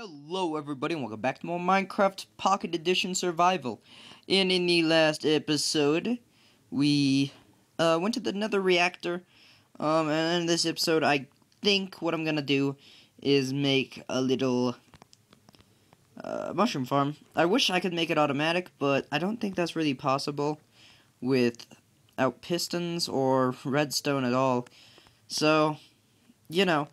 Hello everybody and welcome back to more Minecraft Pocket Edition Survival. And in the last episode, we uh, went to the nether reactor. Um, and in this episode, I think what I'm gonna do is make a little uh, mushroom farm. I wish I could make it automatic, but I don't think that's really possible without pistons or redstone at all. So, you know,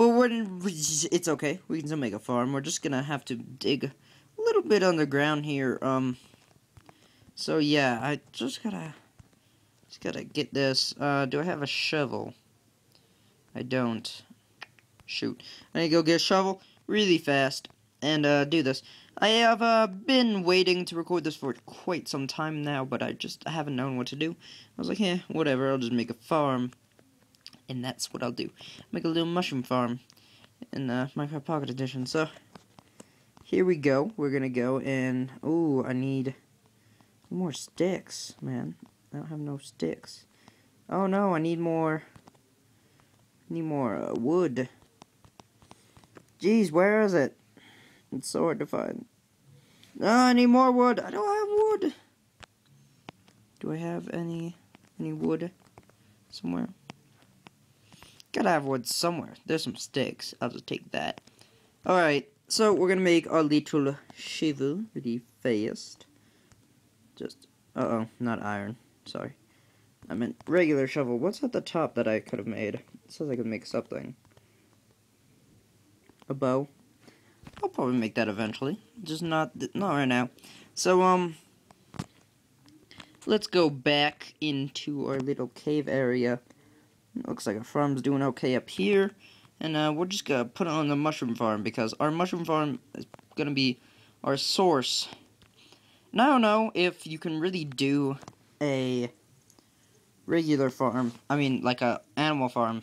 but it's okay. We can still make a farm. We're just gonna have to dig a little bit underground here. Um. So yeah, I just gotta just gotta get this. Uh, do I have a shovel? I don't. Shoot. I need to go get a shovel really fast and uh, do this. I have uh, been waiting to record this for quite some time now, but I just haven't known what to do. I was like, eh, whatever. I'll just make a farm and that's what I'll do. Make a little mushroom farm in uh, Minecraft Pocket Edition. So, here we go. We're gonna go and, oh, I need more sticks, man. I don't have no sticks. Oh no, I need more, need more uh, wood. Jeez, where is it? It's so hard to find. Oh, I need more wood. I don't have wood. Do I have any, any wood somewhere? Gotta have wood somewhere. There's some sticks. I'll just take that. Alright, so we're gonna make our little shovel really fast. Just, uh-oh, not iron. Sorry. I meant regular shovel. What's at the top that I could have made? It says I could make something. A bow. I'll probably make that eventually. Just not, not right now. So, um, let's go back into our little cave area. Looks like our farm's doing okay up here. And uh, we're just going to put it on the mushroom farm because our mushroom farm is going to be our source. And I don't know if you can really do a regular farm. I mean, like a animal farm.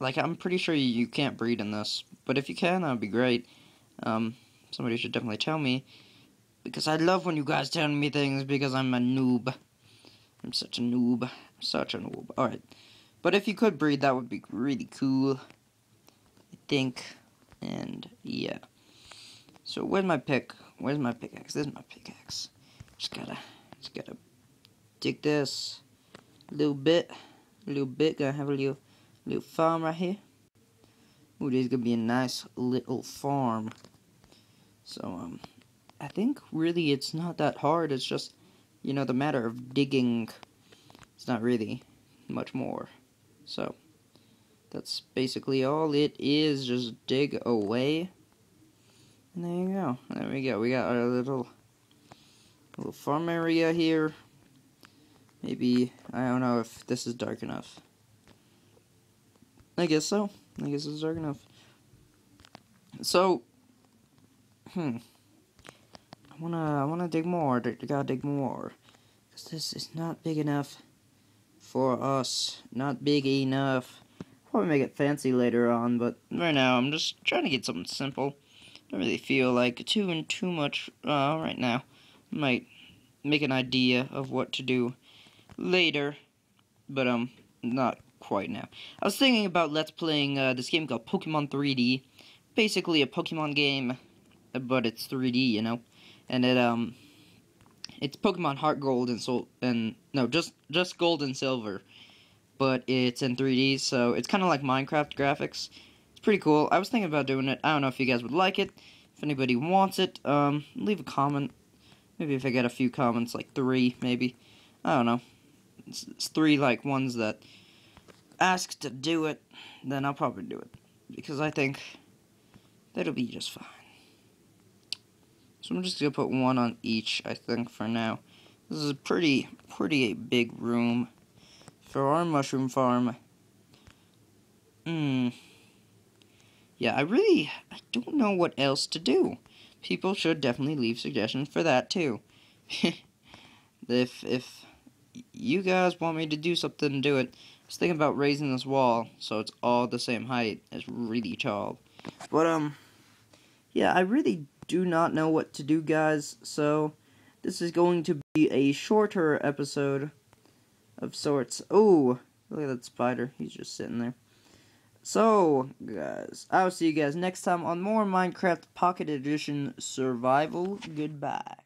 Like, I'm pretty sure you, can't breed in this. But if you can, that would be great. Um, somebody should definitely tell me. Because I love when you guys tell me things because I'm a noob. I'm such a noob. I'm such a noob. Alright. But if you could breed, that would be really cool. I think. And, yeah. So, where's my pick? Where's my pickaxe? This is my pickaxe. Just gotta, just gotta dig this little bit. Little bit. Gonna have a little, little farm right here. Ooh, this is gonna be a nice little farm. So, um, I think really it's not that hard. It's just, you know, the matter of digging. It's not really much more. So, that's basically all it is. Just dig away. And there you go. There we go. We got our little, little farm area here. Maybe, I don't know if this is dark enough. I guess so. I guess it's dark enough. So, hmm. I wanna, I wanna dig more. I gotta dig more. Because this is not big enough for us. Not big enough. Probably make it fancy later on, but right now I'm just trying to get something simple. Don't really feel like doing too much uh, right now. Might make an idea of what to do later, but um, not quite now. I was thinking about let's playing uh, this game called Pokemon 3D. Basically a Pokemon game, but it's 3D, you know, and it um it's Pokemon Heart Gold and Soul and no, just just Gold and Silver, but it's in 3D, so it's kind of like Minecraft graphics. It's pretty cool. I was thinking about doing it. I don't know if you guys would like it. If anybody wants it, um, leave a comment. Maybe if I get a few comments, like three, maybe. I don't know. It's, it's three like ones that ask to do it, then I'll probably do it because I think that'll be just fine. So I'm just going to put one on each, I think, for now. This is a pretty, pretty big room for our mushroom farm. Hmm. Yeah, I really, I don't know what else to do. People should definitely leave suggestions for that, too. if, if you guys want me to do something, do it. I was thinking about raising this wall so it's all the same height. It's really tall. But, um, yeah, I really do not know what to do, guys, so this is going to be a shorter episode of sorts. Oh, look at that spider. He's just sitting there. So, guys, I will see you guys next time on more Minecraft Pocket Edition Survival. Goodbye.